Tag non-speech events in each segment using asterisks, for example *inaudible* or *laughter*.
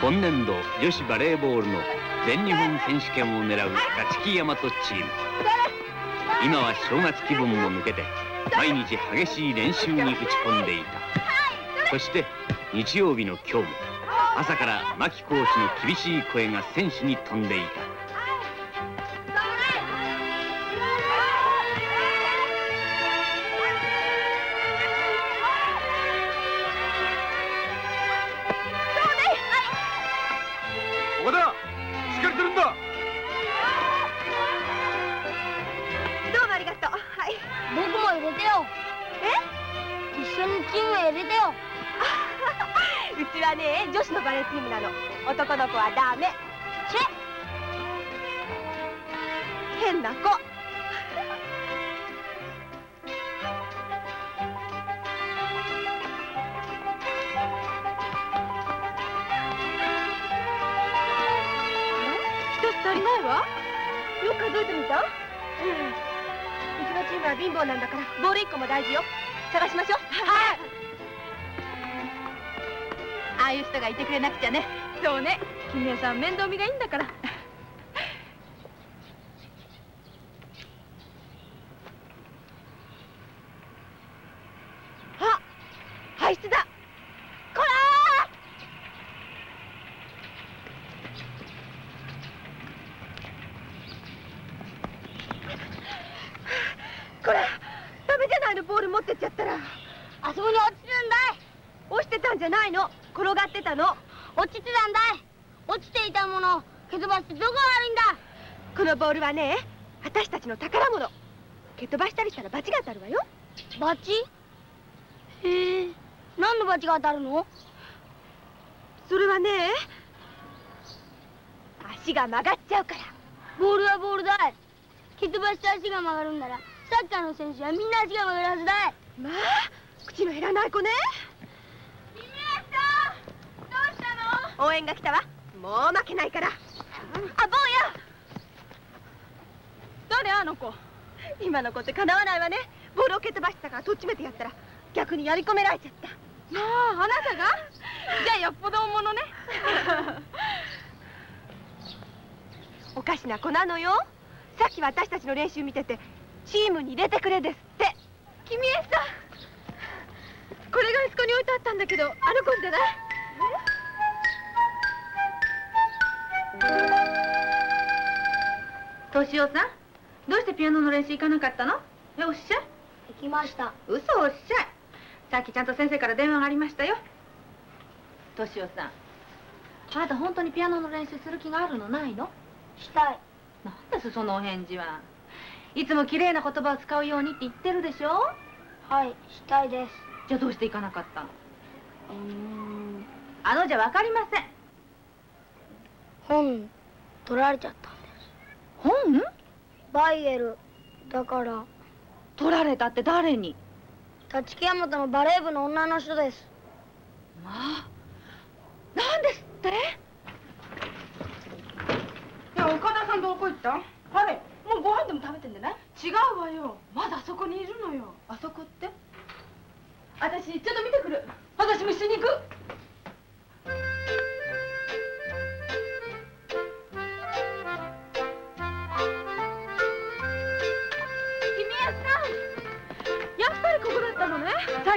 今年度女子バレーボールの全日本選手権を狙う勝木大和チーム。今は正月気分も抜けて毎日激しい練習に打ち込んでいた。そして日曜日の今日も朝から牧コーチの厳しい声が選手に飛んでいた。男の子はダメ。チェ。変な子。一つ足りないわ？よく数えてみた？うん。うちのチームは貧乏なんだからボール一個も大事よ。探しましょう。は *laughs* いああいう人がいてくれなくちゃね。そうね。君江さん面倒見がいいんだからあ排出だこらこれダメじゃないのボール持ってっちゃったらあそこに落ちるんだい落ちてたんじゃないの転がってたの。落ちてたんだい。落ちていたもの。を蹴飛ばしてどこが悪いんだ。このボールはね私たちの宝物。蹴飛ばしたりしたら罰が当たるわよ。罰？へえ。何の罰が当たるの？それはね足が曲がっちゃうから。ボールはボールだい。蹴飛ばして足が曲がるんならサッカーの選手はみんな足が曲がるはずだい。まあ口の減らない子ね応援が来たわ。もう負けないから。あ坊や。誰あの子？今の子ってかなわないわね。ボールを蹴飛ばしたからとっちめてやったら。逆にやり込められちゃった。まああなたが？じゃあよっぽど大物ね。おかしな子なのよ。さっき私たちの練習見ててチームに入れてくれですって。君江さんこれがあそこに置いてあったんだけどあの子じゃない敏夫さんどうしてピアノの練習行かなかったの？えおっしゃい。行きました。嘘おっしゃい。さっきちゃんと先生から電話がありましたよ。敏夫さん。あなた本当にピアノの練習する気があるのないの？したい。なんですそのお返事は。いつも綺麗な言葉を使うようにって言ってるでしょ？はいしたいです。じゃあどうして行かなかったの？うん。あのじゃ分かりません。本取られちゃった本？バイエル。だから。取られたって誰に？立木山とのバレー部の女の人です。まあなんですって？いや岡田さんどこ行った？あれもうご飯でも食べてんじゃない違うわよ。まだあそこにいるのよ。あそこって？私ちょっと見てくる。私も一緒に行く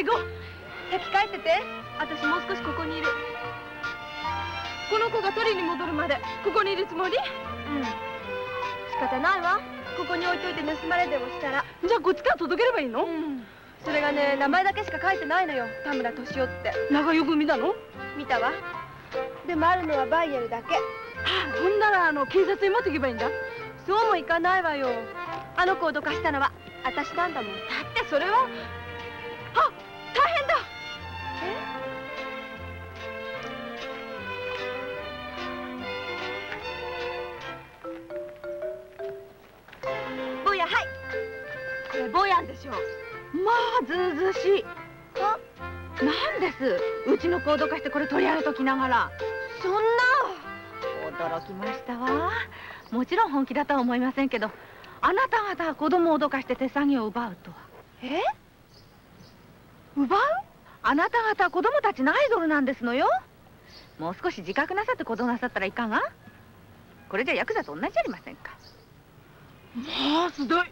最後先帰ってて。私もう少しここにいる。この子が取りに戻るまでここにいるつもり？うん。仕方ないわ。ここに置いといて盗まれでもしたら。じゃあこっちから届ければいいの？うん。それがね名前だけしか書いてないのよ。田村俊夫って。長よく見たの？見たわ。でもあるのはバイエルだけ。ほんならあの警察に持っていけばいいんだ。そうもいかないわよ。あの子を脅かしたのは私なんだもん。だってそれは。あこれ坊やんでしょまあずうずうしい。あなんです。うちの子を脅かしてこれ取り上げときながら。そんな。驚きましたわ。もちろん本気だとは思いませんけどあなた方が子供を脅かして手作業を奪うとは。え？奪う？あなた方は子供たちのアイドルなんですのよ。もう少し自覚なさって行動なさったらいかが？これじゃヤクザと同じじゃありませんか。まあすごい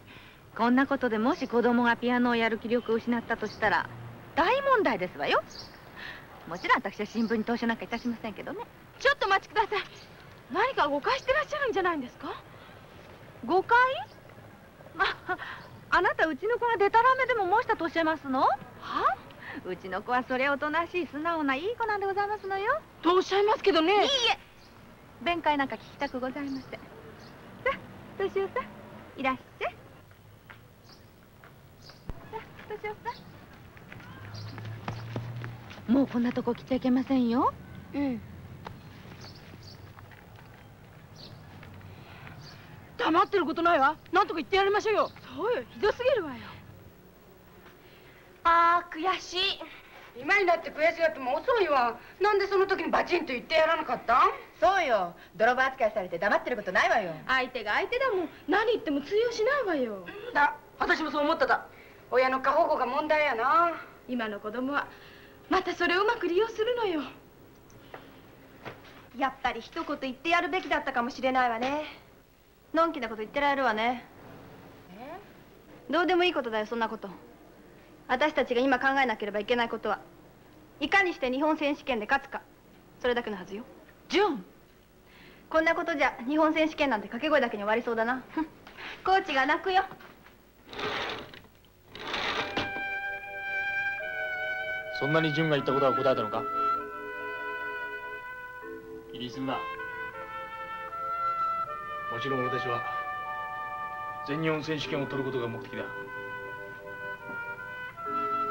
こんなことでもし子供がピアノをやる気力を失ったとしたら大問題ですわよ。もちろん私は新聞に投書なんかいたしませんけどね。ちょっとお待ちください。何か誤解してらっしゃるんじゃないんですか？誤解？まああなたうちの子がデタラメでも申したとおっしゃいますの？は？うちの子はそれおとなしい素直ないい子なんでございますのよ。とおっしゃいますけどね。いいえ。弁解なんか聞きたくございません。さあ敏夫さ。んいらっしゃい。さあ敏夫さ。んもうこんなとこ来ちゃいけませんよ。うん。黙ってることないわ。なんとか言ってやりましょうよ。そうよ。ひどすぎるわよ。あー悔しい。今になって悔しがっても遅いわ。なんでその時にバチンと言ってやらなかったん？そうよ。泥棒扱いされて黙ってることないわよ。相手が相手だもん。何言っても通用しないわよ。だ私もそう思っただ親の過保護が問題やな。今の子供はまたそれをうまく利用するのよ。やっぱり一言言ってやるべきだったかもしれないわね。のんきなこと言ってられるわね。どうでもいいことだよそんなこと。私たちが今考えなければいけないことは。いかにして日本選手権で勝つか。それだけのはずよ。純こんなことじゃ日本選手権なんて掛け声だけに終わりそうだな。コーチが泣くよそんなに純が言ったことは答えたのか？気にすんな。もちろん俺たちは全日本選手権を取ることが目的だ。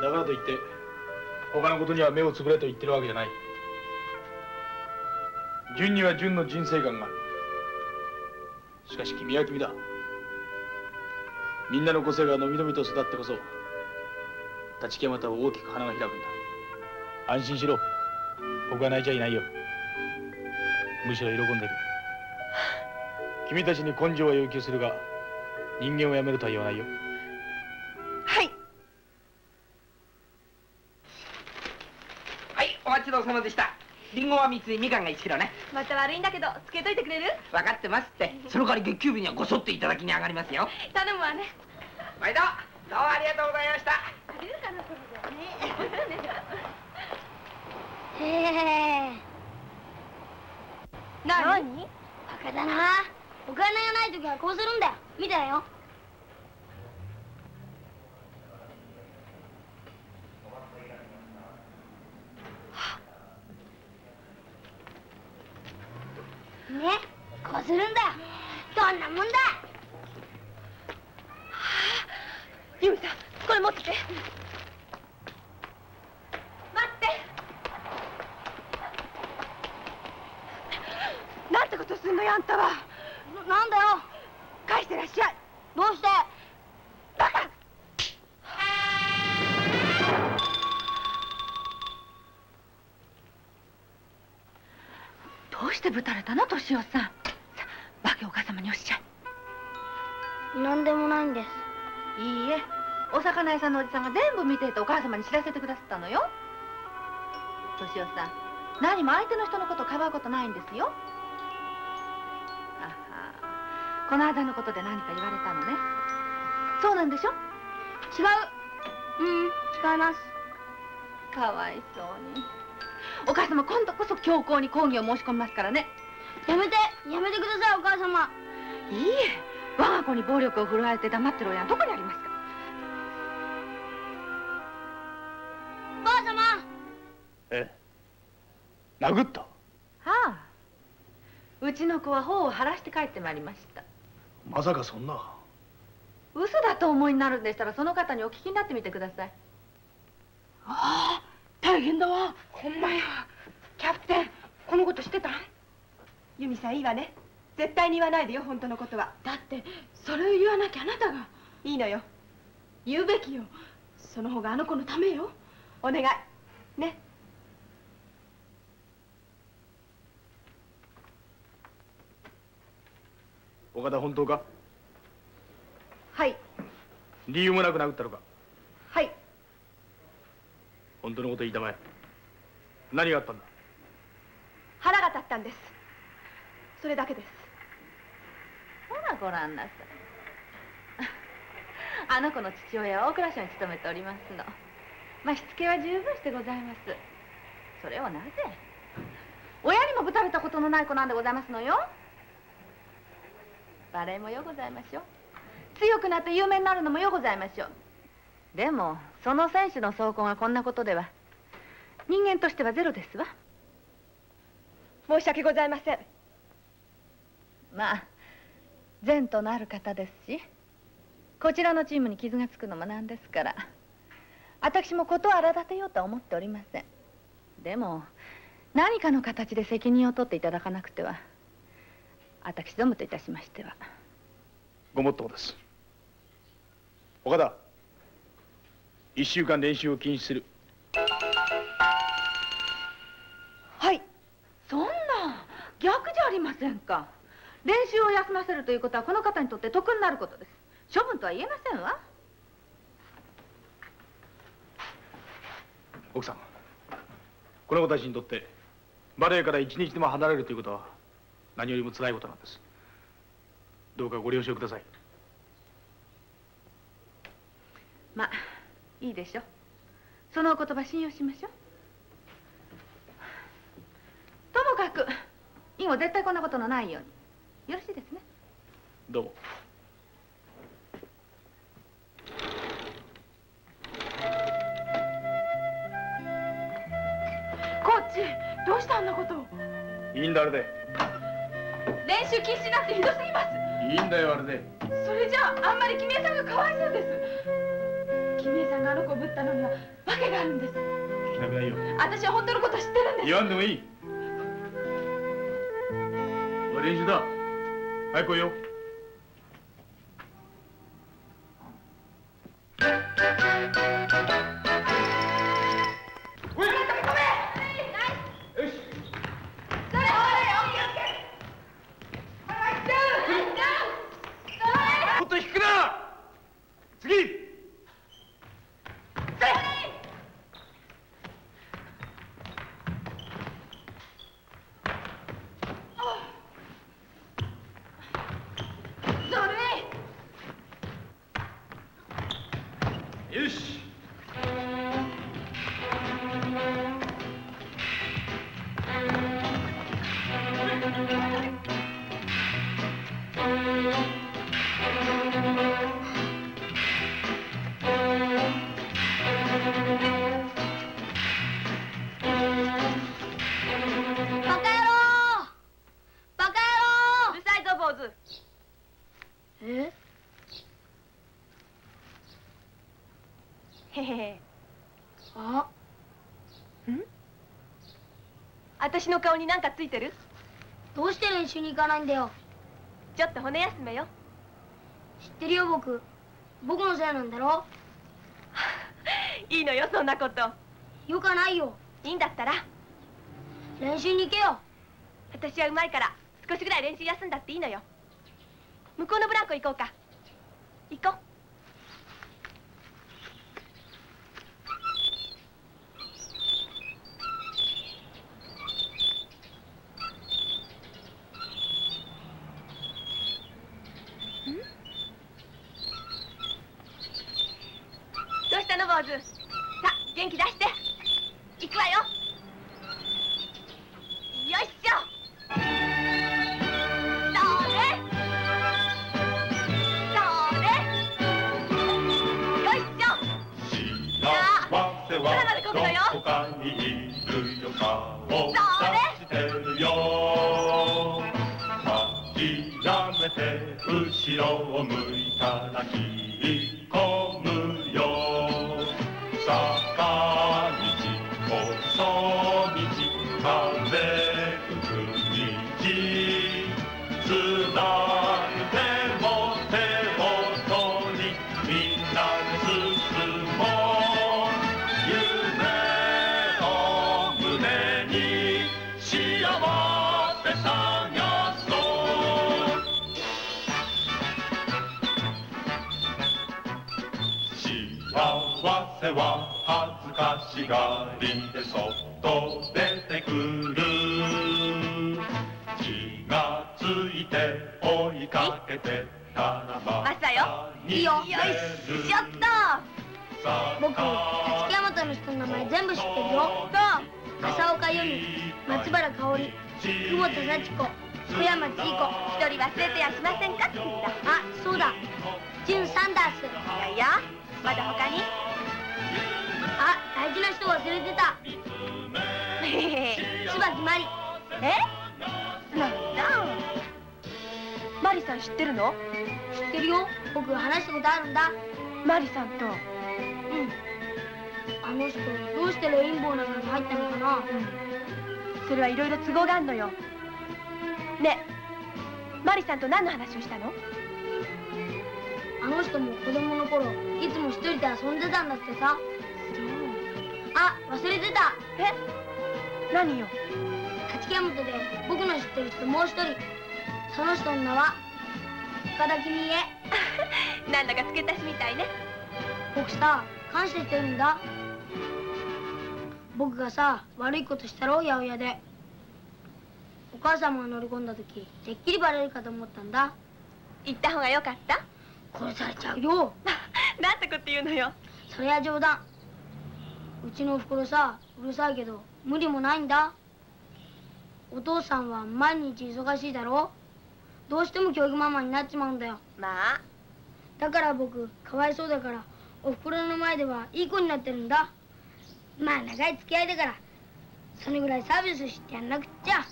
だからといって他のことには目をつぶれと言ってるわけじゃない。純には純の人生観が。あるしかし君は君だ。みんなの個性がのびのびと育ってこそ立木山田は大きく花が開くんだ。安心しろ僕は泣いちゃいないよむしろ喜んでる君たちに根性は要求するが人間をやめるとは言わないよはいはい、お待ちどうさまでした。リンゴは3つにみかんが1キロね。また悪いんだけどつけといてくれる？分かってますって。その代わり月給日にはごそっといただきに上がりますよ。頼むわね毎度、どうもありがとうございました。へえ何？バカだな。お金がない時はこうするんだよ。見たよ。ねこうするんだ。よどんなもんだ。ユミさんこれ持ってて。待ってなんてことすんのよあんたは。ななんだよ。返してらっしゃい。どうして？バカ。どうしてぶたれたの敏夫さん。訳お母様におっしゃい。なんでもないんです。いいえ。お魚屋さんのおじさんが全部見ていてお母様に知らせてくださったのよ。敏夫さん何も相手の人のことをかばうことないんですよこの間のことで何か言われたのね。そうなんでしょ？違う。うん違います。かわいそうに。お母様今度こそ強行に抗議を申し込みますからね。やめてやめてくださいお母様。いいえ。我が子に暴力を振るわれて黙ってる親はどこにありますか？お母様。え殴った？はあ。うちの子は頬を晴らして帰ってまいりましたまさかそんな。嘘だとお思いになるんでしたらその方にお聞きになってみてください。ああ大変だわ。ほんまや。キャプテンこのこと知ってたん？ユミさんいいわね。絶対に言わないでよ本当のことは。だってそれを言わなきゃあなたが。いいのよ。言うべきよ。その方があの子のためよ。お願いね岡田本当か？はい。理由もなく殴ったのか？はい。本当のこと言いたまえ。何があったんだ？ったんです。それだけです。ほらご覧なさい。*laughs* あの子の父親は大蔵省に勤めておりますの。まあしつけは十分してございます。それをなぜ？親にもぶたれたことのない子なんでございますのよバレエもよございましょう。強くなって有名になるのもよございましょう。でもその選手の走行がこんなことでは人間としてはゼロですわ。申し訳ございません。まあ善とのある方ですしこちらのチームに傷がつくのもなんですから私も事を荒立てようとは思っておりません。でも何かの形で責任を取っていただかなくては私どもといたしましては。ごもっともです。岡田一週間練習を禁止する。はい。そんな逆じゃありませんか。練習を休ませるということはこの方にとって得になることです。処分とは言えませんわ。奥さんこの子たちにとってバレエから一日でも離れるということは何よりも辛いことなんです。どうかご了承ください。まあいいでしょう。そのお言葉信用しましょう。ともかく以後絶対こんなことのないように。よろしいですね。どうも。コーチどうしてあんなことを。いいんだあれで練習禁止なんてひどすぎます。いいんだよあれで。それじゃああんまり君江さんがかわいそうです。君江さんがあの子をぶったのには訳があるんです。聞きたくないよ。私は本当のこと知ってるんです。言わんでもいい。おい練習だ。早く来いよ私の顔に何かついてる？どうして練習に行かないんだよ。ちょっと骨休めよ。知ってるよ僕。僕のせいなんだろ？*laughs* いいのよそんなこと。よかないよ。いいんだったら。練習に行けよ。私はうまいから少しぐらい練習休んだっていいのよ。向こうのブランコ行こうか。行こう後ろを向いたら切り込むいいよ。よしやった僕立木山田の人の名前全部知ってるよ。浅岡由美松原香織久保田幸子福山千恵子一人忘れてやしませんか？って言った。あそうだ。ジュン・サンダース。いやいやまだ他に？あ大事な人忘れてた。椿マリえ？なんだ？マリさん知ってるの？知ってるよ。僕話したことあるんだ。マリさんと。うん。あの人どうしてレインボーの中に入ったのかな。それはいろいろ都合があるのよ。ねえマリさんと何の話をしたの？あの人も子供の頃いつも一人で遊んでたんだってさ。あ忘れてた。え？何よ？立木山手で僕の知ってる人もう一人その人の名は岡田君へ。*laughs* なんだか付け足しみたいね。僕さ感謝してるんだ。僕がさ悪いことしたろ八百屋で。お母様が乗り込んだ時てっきりバレるかと思ったんだ。行った方がよかった？殺されちゃうよ。*laughs* なんてこと言うのよ。それは冗談。うちのおふくろさうるさいけど無理もないんだ。お父さんは毎日忙しいだろどうしても教育ママになっちまうんだよ。まあ。だから僕かわいそうだからおふくろの前ではいい子になってるんだ。まあ長い付き合いだからそれぐらいサービスしてやんなくっちゃ。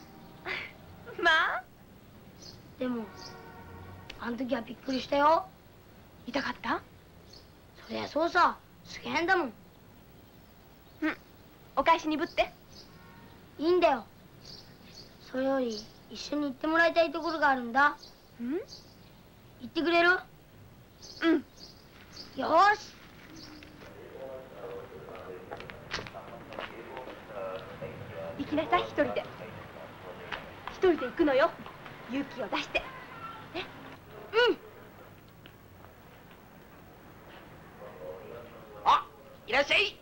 *laughs* まあ。でもあの時はびっくりしたよ。痛かった？そりゃそうさすげえんだもん。お返しにぶって。いいんだよ。それより一緒に行ってもらいたいところがあるんだ。うん？行ってくれる？うん。よーし。行きなさい一人で。一人で行くのよ。勇気を出して。うん。あいらっしゃい。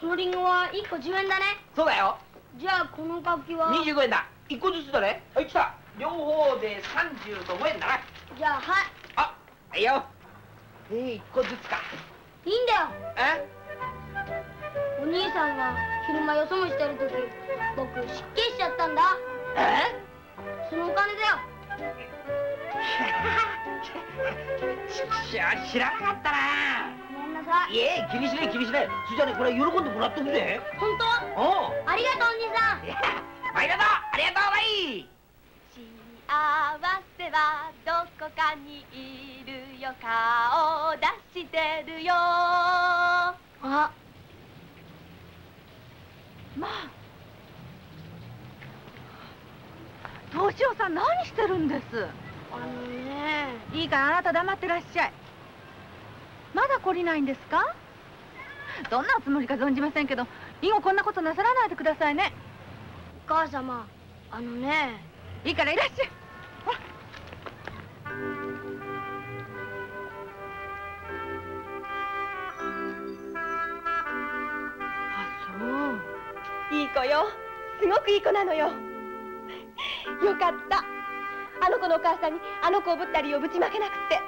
このリンゴは1個10円だね。そうだよ。じゃあこの柿は？25円だ1個ずつだね。はい来た。両方で30と5円だな。じゃあはい。あはいよ。えー、1個ずつか。いいんだよ。え？お兄さんが昼間よそ見してる時僕失敬しちゃったんだ。え？そのお金だよ。知らなかったな。ごめんなさい。いえ気にしない気にしない。それじゃねこれ喜んでもらっとくぜ。本当？おう。ありがとうお兄さんありがとうありがとうバイ。幸せはどこかにいるよ顔を出してるよ。あまあ敏夫さん何してるんです？あのね。いいからあなた黙ってらっしゃい。まだ懲りないんですか？どんなおつもりか存じませんけど以後こんなことなさらないでくださいね。お母様。あのね。いいからいらっしゃい。ほら。あそう。いい子よ。すごくいい子なのよ。よかった。あの子のお母さんにあの子をぶったりをぶちまけなくって。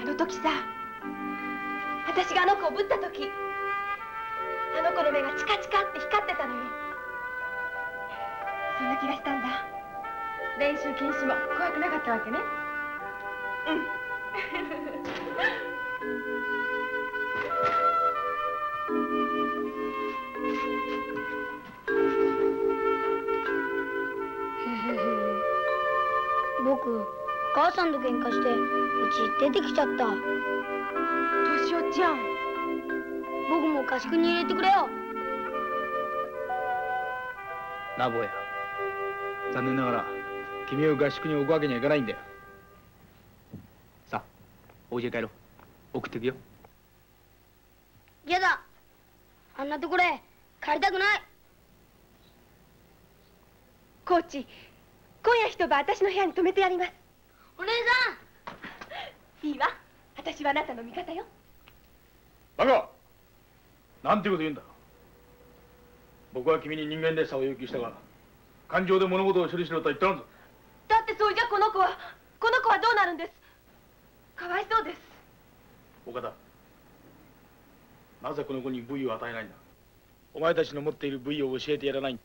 あの時さ私があの子をぶった時あの子の目がチカチカって光ってたのよ。そんな気がしたんだ。練習禁止も怖くなかったわけね。うん。*laughs* 僕お母さんと喧嘩してうち出てきちゃった。敏夫ちゃん僕も合宿に入れてくれよ。なあ坊や残念ながら君を合宿に置くわけにはいかないんだよ。さあお家へ帰ろう。送ってくよ。やだ。あんなところへ帰りたくない。コーチ今夜一晩私の部屋に泊めてやります。お姉いいわ。私はあなたの味方よ。バカなんてこと言うんだ。僕は君に人間らしさを要求したが感情で物事を処理しろとは言ったんだだってそれじゃこの子はこの子はどうなるんです。かわいそうです。岡田なぜこの子に部位を与えないんだ。お前たちの持っている部位を教えてやらないんだ。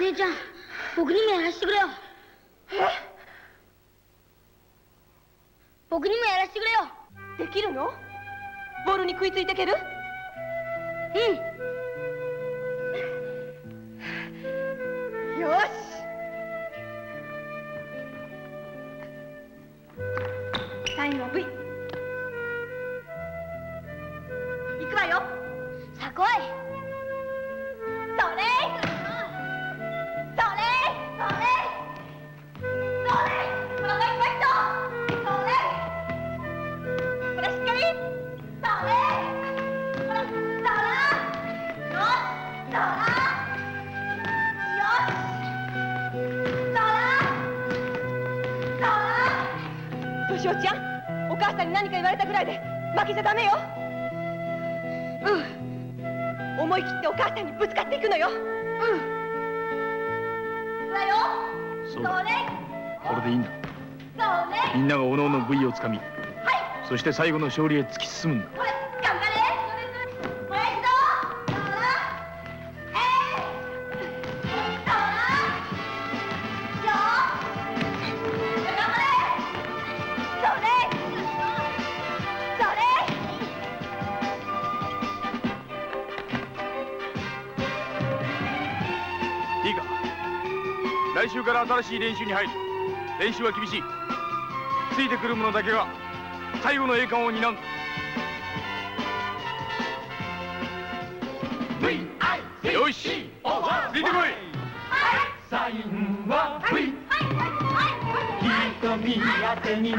姉ちゃん僕にもやらせてくれよ。僕にもやらせてくれよ。できるの？ボールに食いついていける？うん言われたぐらいで負けちゃダメよ。うん。思い切ってお母さんにぶつかっていくのよ。うん。いくわよ。そうだ。それこれでいいんだ。みんながおのおの部位をつかみそして最後の勝利へ突き進むんだ来週から新しい練習に入る。練習は厳しい。ついてくる者だけが最後の栄冠を担う。んだよし。ついてこい。サインは V 瞳当てに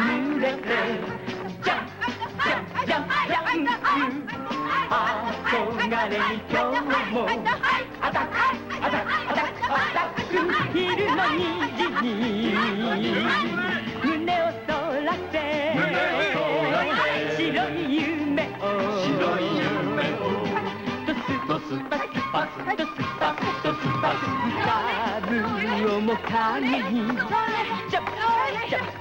パスパスドスパスドスパスダブル面影にジャンプジャンプジャンプジャンプ